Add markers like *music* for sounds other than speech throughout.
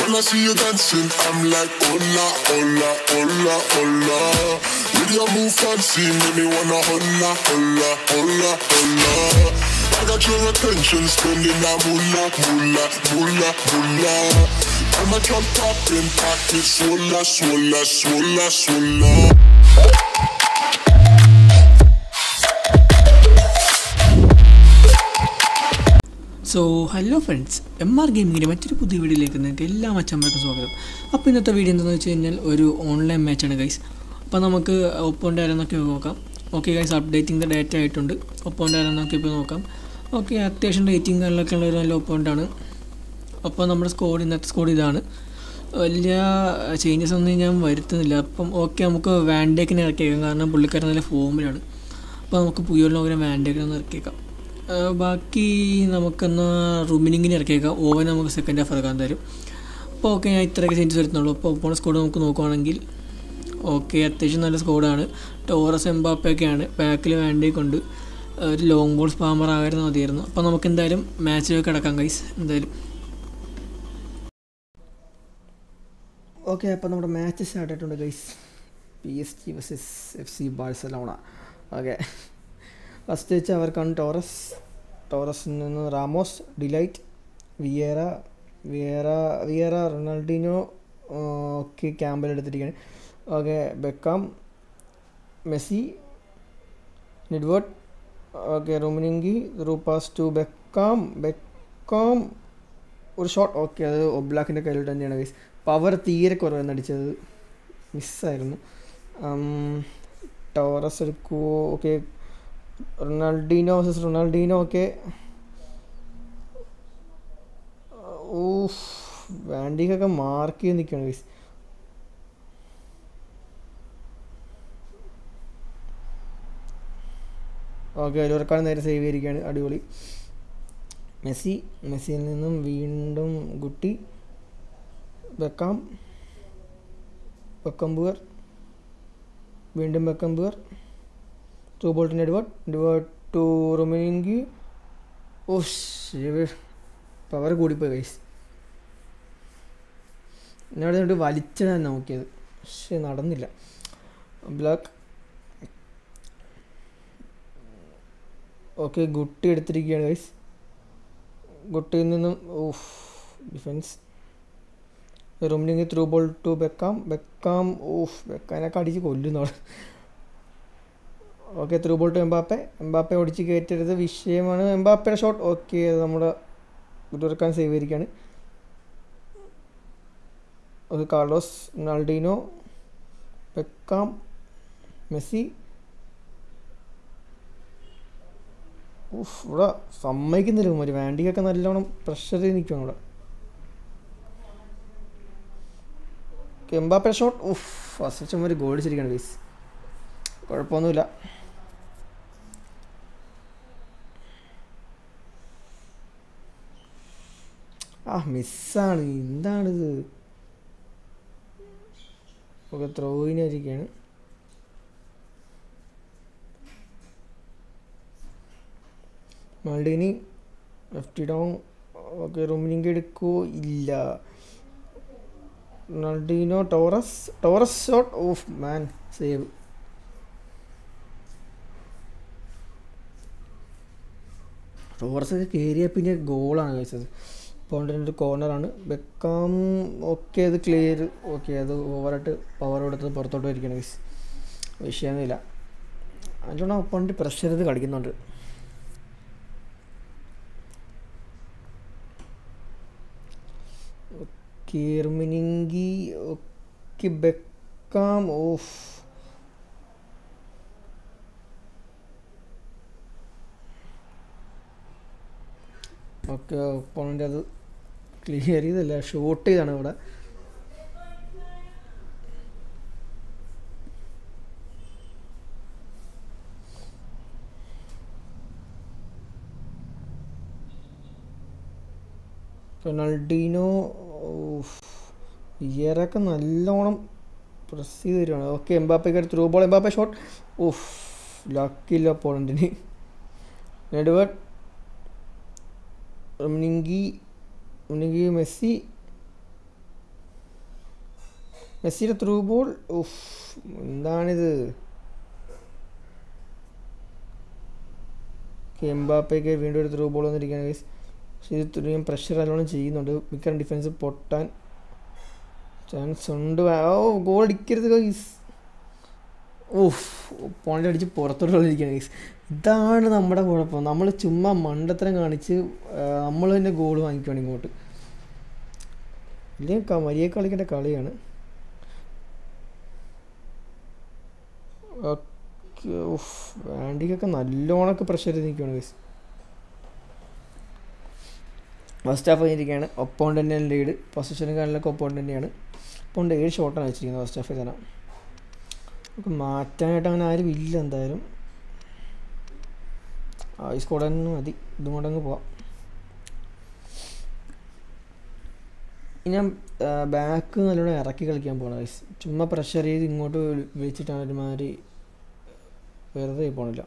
When I see you dancing, I'm like, hola, hola, hola, hola. With your move fancy, make me wanna hola, hola, hola, hola. I got your attention, spending that moolah, moolah, moolah, moolah. I'm a drop popping pocket, swolla, swolla, swolla, swolla. So hello friends M R ഗെയിമിങ്ങിന്റെ മറ്റൊരു പുതിയ വീഡിയോയിലേക്ക് നിങ്ങൾക്ക് എല്ലാ മച്ചന്മാർക്കും സ്വാഗതം. അപ്പോൾ ഇന്നത്തെ video എന്താണെന്ന് വെച്ച് കഴിഞ്ഞാൽ ഒരു ഓൺലൈൻ മാച്ചാണ് ഗൈസ് അപ്പോൾ നമുക്ക് ഒപ്പോണ്ട് ആരെന്നൊക്കെ നോക്കാം. Okay guys updating the data ആയിട്ടുണ്ട്. ഒപ്പോണ്ട് ആരെന്നൊക്കെ ഇപ്പോൾ നോക്കാം. ഓക്കെ അത്യാവശ്യം റേറ്റിംഗുകളിലൊക്കെ ഉള്ള ഒരു നല്ല ഒപ്പോണ്ടാണ് അപ്പോൾ നമ്മുടെ സ്കോഡ് ഇന്നത്തെ സ്കോഡ് ഇതാണ്. വലിയ ചേഞ്ചസ് ഒന്നും ഞാൻ വരുത്തുന്നില്ല. അപ്പം ഓക്കെ നമുക്ക് വാൻഡേക്കിനെ ഇറക്കിയേക്കാം. കാരണം പുള്ളിക്കാരൻ നല്ല ഫോമിലാണ് അപ്പോൾ നമുക്ക് പുയോളിന് പകരം വാൻഡേക്കിനെ ഒന്ന് ഇറക്കിയേക്കാം. ബാക്കി നമുക്കെന്നാൽ റൂമിനിങ്ങിനെ ഇറക്കിയേക്കാം. ഓവൻ നമുക്ക് സെക്കൻഡ് ഹാഫ് ഇറക്കാൻ തരും. അപ്പോൾ ഓക്കെ ഞാൻ ഇത്രയൊക്കെ ചേഞ്ചസ് വരുത്തുന്നുള്ളൂ. അപ്പോൾ ഒപ്പോണ സ്കോഡ് നമുക്ക് നോക്കുവാണെങ്കിൽ ഓക്കെ അത്യാവശ്യം നല്ല സ്കോഡാണ് ടോറസ് എംബാപ്പയൊക്കെയാണ് ബാക്കിൽ കൊണ്ട് ഒരു ലോങ് ബോൾ സ്പാമർ ആയിരുന്നു മതിയായിരുന്നു. അപ്പോൾ നമുക്ക് എന്തായാലും മാച്ചിലേക്ക് കിടക്കാം ഗൈസ് എന്തായാലും. ഓക്കെ അപ്പോൾ നമ്മുടെ മാച്ച് സ്റ്റാർട്ട് ആയിട്ടുണ്ട് guys P S G versus F C Barcelona okay first വെച്ച് അവർക്കാണ് ടോറസ്. ടോറസിൽ നിന്ന് Ramos de Ligt Vieira Vieira Vieira Ronaldinho ഒക്കെ ക്യാമ്പിൽ എടുത്തിരിക്കുകയാണ്. Okay Beckham Messi Nedved okay Rummenigge through pass to Beckham Beckham. ഒരു shot okay അത് ഒബ്ലാക്കിന്റെ കയ്യിൽ തന്നെയാണ് ഗൈസ് പവർ തീരെ കുറവാണ് അടിച്ചത് മിസ്സായിരുന്നു ടോറസ് എടുക്കുമോ ഓക്കെ റൊണാൾഡീനോ വേഴ്സസ് റൊണാൾഡീനോ ഒക്കെ. ഊഫ് വാൻഡിക്കൊക്കെ മാർക്ക് ചെയ്ത് നിൽക്കുകയാണ് ഗൈസ് ഓക്കെ അതിലൊരുക്കാണ് നേരെ സേവ് ചെയ്തിരിക്കുകയാണ് അടിപൊളി. മെസ്സി മെസ്സിയിൽ നിന്നും വീണ്ടും കുട്ടി ബെക്കാം ബക്കംബുവർ വീണ്ടും Beckenbauer to ബോൾട്ടിന് Edward Edward to Rummenigge oh power കൂടിപ്പോയി കൈസ് എന്നോട് എന്നിട്ട് വലിച്ചതാണ് നോക്കിയത്. പക്ഷെ നടന്നില്ല. ബ്ലാക്ക് ഓക്കെ ഗുട്ടി എടുത്തിരിക്കുകയാണ് ഗൈസ് ഗുട്ടിയിൽ നിന്നും of defence Rummenigge through ball to Beckham Beckham of ബെക്കാനൊക്കെ അടിച്ച് കൊല്ലുന്നു okay through ball to Mbappe. Mbappe ഓടിച്ച് കയറ്റരുത്. വിഷയമാണ് എംബാപ്പയുടെ ഷോട്ട്. ഓക്കെ നമ്മുടെ ഗുരുക്കാൻ സേവ് ചെയ്തിരിക്കുകയാണ് കാർലോസ് നാൾഡീനോ പെക്കാം മെസ്സി. ഇവിടെ സമ്മതിക്കുന്നില്ല ഒരു വാൻഡിക്കൊക്കെ നല്ലോണം പ്രഷർ നിൽക്കും ഇവിടെ. Mbappe shot. ഉഫ് ഫസ്റ്റ് ഒരു ഗോൾ ശരിക്കാണ് ഗൈസ് കുഴപ്പമൊന്നുമില്ല. ആ മിസ്സാണ്. എന്താണിത്? ഒക്കെ ത്രോയിനായിരിക്കുകയാണ് Maldini left down okay Rummenigge എടുക്കുവോ ഇല്ല. Ronaldinho Torres Torres shot? Of man save. Torres ഒക്കെ കയറിയ പിന്നെ ഗോളാണ് കഴിച്ചത് പോണ്ടിന്റെ ഒരു കോർണറാണ് ബെക്കാം ഓക്കെ അത് ക്ലിയർ ഓക്കെ അത് ഓവറായിട്ട് പവർ കൊടുത്തത് പുറത്തോട്ട് വരികയാണ് ഗൈസ് വിഷയമൊന്നുമില്ല. അതുകൊണ്ട് പോണ്ടി പ്രഷർ ചെയ്ത് കളിക്കുന്നുണ്ട്. കീർമിനിങ്കി okay Beckham off okay opponent അത് ക്ലിയർ ചെയ്തല്ല ഷൂട്ട് ചെയ്താണ് ഇവിടെ. റൊണാൾഡീനോ ഇയറൊക്കെ നല്ലോണം പ്രസ് ചെയ്ത് തരുവാണ് ഓക്കെ എംബാപ്പയ്ക്ക് through ball Mbappe shot of ലക്കില്ല പോളണ്ടിന് നെഡ്വേർഡ് മിനിങ്കി meninggi മെസ്സി മെസ്സിയുടെ ത്രൂ ബോൾ ഉഫ് എന്താണിത്? എംബാപ്പയ്ക്ക് വീണ്ടും ഒരു ത്രൂ ബോൾ വന്നിരിക്കുകയാണ് ഗൈസ് പക്ഷേ ഇത് ഇത്രയും പ്രഷർ നല്ലോണം ചെയ്യുന്നുണ്ട്. മിക്ക ഡിഫൻസ് പൊട്ടാൻ ചാൻസ് ഉണ്ട്. ഓ ഗോൾ അടിക്കരുത് ഗൈസ് ഓഫ് പോയിന്റ് അടിച്ച് പുറത്തോട്ട് കളിരിക്കുകയാണ് ഗൈസ് ഇതാണ് നമ്മുടെ കുഴപ്പം. നമ്മൾ ചുമ്മാ മണ്ടത്തരം കാണിച്ച് നമ്മൾ തന്നെ ഗോൾ വാങ്ങിക്കുകയാണ് ഇങ്ങോട്ട്. ഇല്ലെങ്കിൽ മരിയെ കളിക്കേണ്ട കളിയാണ്. വാൻഡിക്കൊക്കെ നല്ലോണമൊക്കെ പ്രഷർ നിൽക്കുകയാണ് ഗൈസ് ഫസ്റ്റ് ഹാഫ് കഴിഞ്ഞിരിക്കുകയാണ്. ഒപ്പോണ്ട് തന്നെയാണ് ലീഡ് പൊസിഷനും കാര്യങ്ങളൊക്കെ ഒപ്പോണ്ട് തന്നെയാണ്. ഒപ്പോണ്ട് ഏഴ് ഷോട്ടാണ് വെച്ചിരിക്കുന്നത് ഫസ്റ്റ് ഹാഫിൽ തന്നെ. മാറ്റാനായിട്ട് അങ്ങനെ ആരും ഇല്ല എന്തായാലും. ഈ സ്കോഡ് തന്നെ മതി. ഇതും കൊണ്ടങ്ങ് പോവാം. ഇനി ഞാൻ ബാക്ക് നല്ലോണം ഇറക്കി കളിക്കാൻ പോകണം ഗൈസ് ചുമ്മാ പ്രഷർ ചെയ്ത് ഇങ്ങോട്ട് വിളിച്ചിട്ടാണ് ഒരുമാതിരി വെറുതെ പോണില്ല.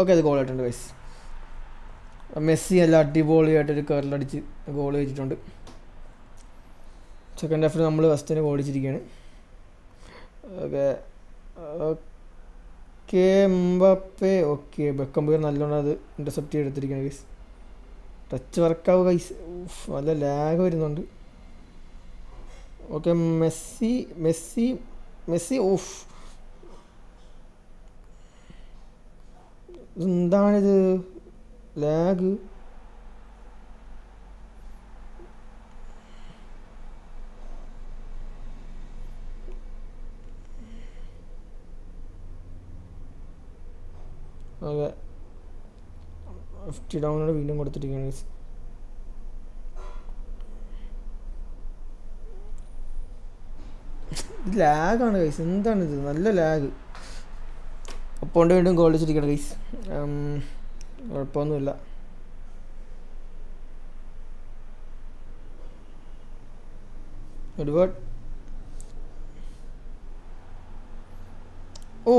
ഓക്കെ അത് ഗോൾ ആയിട്ടുണ്ട് ഗൈസ് മെസ്സി നല്ല അടിപൊളിയായിട്ടൊരു കയറിലടിച്ച് ഗോൾ വെച്ചിട്ടുണ്ട്. സെക്കൻഡ് ഹാഫിൽ നമ്മൾ ഫസ്റ്റിന് goal അടിച്ചിരിക്കുകയാണ് okay. Okay Mbappe. Okay Beckenbauer നല്ലോണം അത് ഇന്റർസെപ്റ്റ് ചെയ്തെടുത്തിരിക്കുകയാണ് ഗൈസ് ടച്ച് വർക്കാവുക ഗൈസ് നല്ല ലാഗ് വരുന്നുണ്ട്. Okay Messi Messi Messi of എന്താണിത് ലാഗ് ഓക്കെ ഫിഫ്റ്റി ഡൗൺലോഡ് വീണ്ടും കൊടുത്തിരിക്കുകയാണ്. ഇത് ലാഗാണ് കൈസ് എന്താണിത് നല്ല ലാഗ് അപ്പോണ്ട് വീണ്ടും ഗോൾ വെച്ചിരിക്കണം കൈസ് കുഴപ്പമൊന്നുമില്ല. ഒരുപാട് ഓ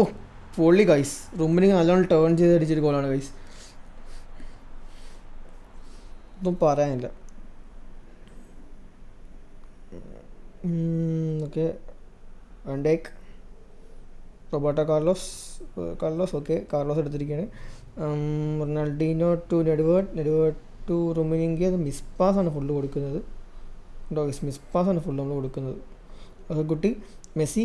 പൊള്ളി ഗൈസ് റൂമിന് നല്ലോണം ടേൺ ചെയ്ത് അടിച്ചൊരു ഗോളാണ് ഗൈസ് ഒന്നും പറയാനില്ല. Okay വണ്ടേക്ക്. Roberto Carlos Carlos okay Carlos എടുത്തിരിക്കുകയാണ് Ronaldinho to Nedved Nedved to റുമിനിങ്കി അത് പാസ്സാണ് ഫുള്ള് കൊടുക്കുന്നത്. ഉണ്ടോ മിസ് പാസ്സാണ് ഫുള്ള് നമ്മൾ കൊടുക്കുന്നത്. കുട്ടി. മെസ്സി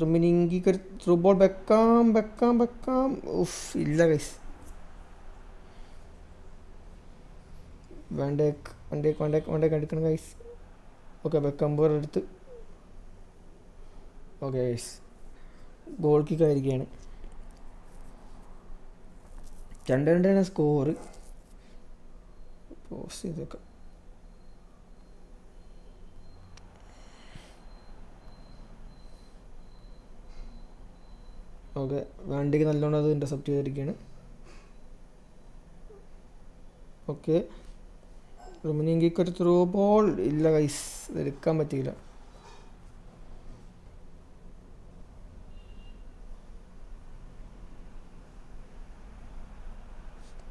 റുമിനിങ്കിക്ക് ഒരു ത്രൂ ബോൾ വെക്കാം വെക്കാം വെക്കാം ഉഫ് ഇല്ല guys വേണ്ടേക്ക് van Dijk van Dijk van Dijk എടുക്കണം ഗൈസ് ഓക്കെ ബെക്കംബർ എടുത്ത് ഓക്കെ ഗൈസ് ഗോൾ കിക്ക് ആയിരിക്കുകയാണ് രണ്ട് രണ്ടാണ് സ്കോർ പോസ്റ്റ് ചെയ്തൊക്കെ ഓക്കെ വണ്ടിക്ക് നല്ലോണം അത് ഇന്റർസെപ്റ്റ് ചെയ്തിരിക്കുകയാണ് ഓക്കെ. റുമിനിങ്കിക്ക് ഒരു ത്രൂ ബോൾ ഇല്ല കൈസ് എടുക്കാൻ പറ്റിയില്ല.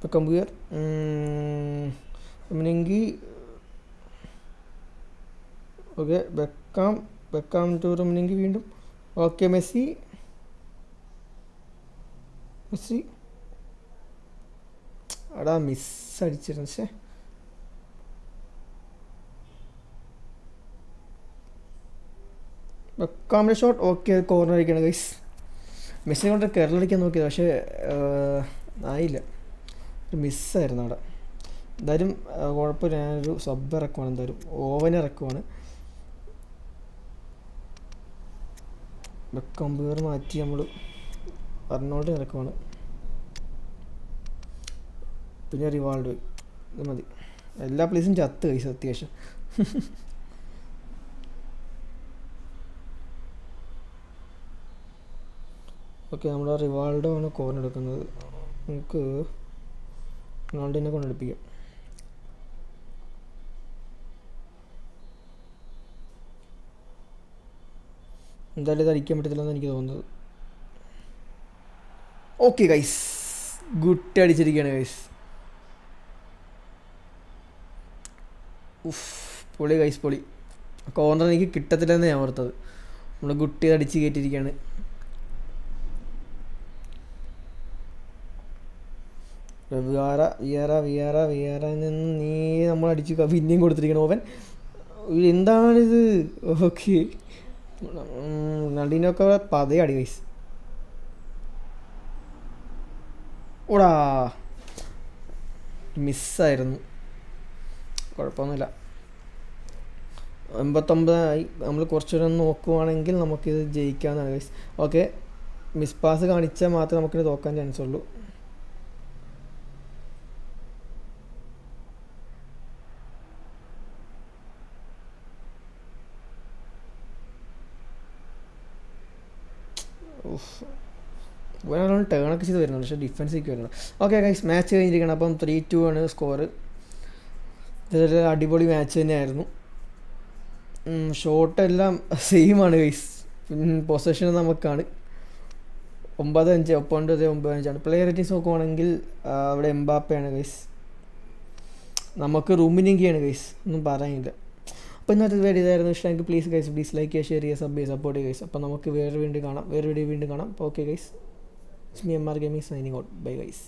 ഇപ്പം computer Rummenigge okay Beckham Beckham to Rummenigge വീണ്ടും ഓക്കെ മെസ്സി മെസ്സി അടാ മിസ് അടിച്ചിരുന്നു പക്ഷേ വെക്കാമിന്റെ ഷോട്ട് ഓക്കെ കോർണർ അടിക്കണം ഗൈസ് മെസ്സിനെ കൊണ്ട് കയറിലടിക്കാൻ നോക്കിയത് പക്ഷേ ആയില്ല. ഒരു മിസ്സായിരുന്നു അവിടെ. എന്തായാലും കുഴപ്പമില്ല. ഞാനൊരു സബ് ഇറക്കുവാണ് എന്തായാലും. ഓവൻ ഇറക്കുവാണ്. കമ്പ്യൂട്ടർ മാറ്റി നമ്മൾ അർണോൾഡ് ഇറക്കുവാണ്. പിന്നെ റിവാൾഡ് ഇത് മതി. എല്ലാ പ്ലേസും ചത്ത് കഴിച്ചു അത്യാവശ്യം *laughs* ഓക്കെ നമ്മുടെ റിവാൾഡോ ആണ് കോർൺ എടുക്കുന്നത്. നമുക്ക് റൊണാൾഡിനെ കൊണ്ടടുപ്പിക്കും. എന്തായാലും ഇത് അടിക്കാൻ പറ്റത്തില്ലെന്ന് എനിക്ക് തോന്നുന്നത്. ഓക്കെ ഗൈസ് ഗുട്ടി അടിച്ചിരിക്കുകയാണ് ഗൈസ് ഉഫ് പൊളി ഗൈസ് പൊളി. കോർണർ എനിക്ക് കിട്ടത്തില്ലെന്ന് ഞാൻ ഓർത്തത്. നമ്മൾ ഗുട്ടി അടിച്ച് കയറ്റിയിരിക്കുകയാണ്. വിയാറ വിയാറ വിയാറ വിയാറ നിന്ന് നീ നമ്മൾ അടിച്ച് പിന്നെയും കൊടുത്തിരിക്കണം ഓവൻ. എന്താണിത്? ഓക്കെ. നടിനൊക്കെ അടി വൈസ് ഓടാ. മിസ്സായിരുന്നു. കുഴപ്പമൊന്നുമില്ല. എൺപത്തൊമ്പതായി. നമ്മൾ കുറച്ചുകൂടെ നോക്കുവാണെങ്കിൽ നമുക്കിത് ജയിക്കാമെന്നാണ് ഗൈസ് ഓക്കെ. മിസ് പാസ് കാണിച്ചാൽ മാത്രമേ നമുക്കിത് തോക്കാൻ ചാൻസ് ഉള്ളൂ. ഒരാളാണ് ടേണൊക്കെ ചെയ്ത് വരുന്നുണ്ട് പക്ഷേ ഡിഫൻസൊക്കെ വരുന്നുണ്ട് ഓക്കെ ഗൈസ് മാച്ച് കഴിഞ്ഞിരിക്കണം. അപ്പം ത്രീ ടു ആണ് സ്കോർ ഇതൊരു അടിപൊളി മാച്ച് തന്നെയായിരുന്നു. ഷോട്ടെല്ലാം സെയിം ആണ് ഗൈസ് പൊസഷൻ നമുക്കാണ്. ഒമ്പത് അഞ്ച് അതെ ഒമ്പത് അഞ്ചാണ് പ്ലെയർ റേറ്റിംഗ്സ് നോക്കുവാണെങ്കിൽ അവിടെ എംബാപ്പയാണ് ഗൈസ് നമുക്ക് റൂമിനെങ്കിയാണ് ഗൈസ് ഒന്നും പറയാനില്ല. അപ്പോൾ ഇന്നത്തെ വീഡിയോ ഇതായിരുന്നു ഇഷ്ടമെങ്കിൽ പ്ലീസ് ഗൈസ് പ്ലീസ് ലൈക്ക് ചെയ്യുക ഷെയർ ചെയ്യുക സബ് ചെയ്യുക സപ്പോർട്ട് ചെയ്യുക ഗൈസ് അപ്പോൾ നമുക്ക് വേറെ വീണ്ടും കാണാം വേറെ വീഡിയോ വീണ്ടും കാണാം. അപ്പോൾ okay guys me M R gaming signing out bye guys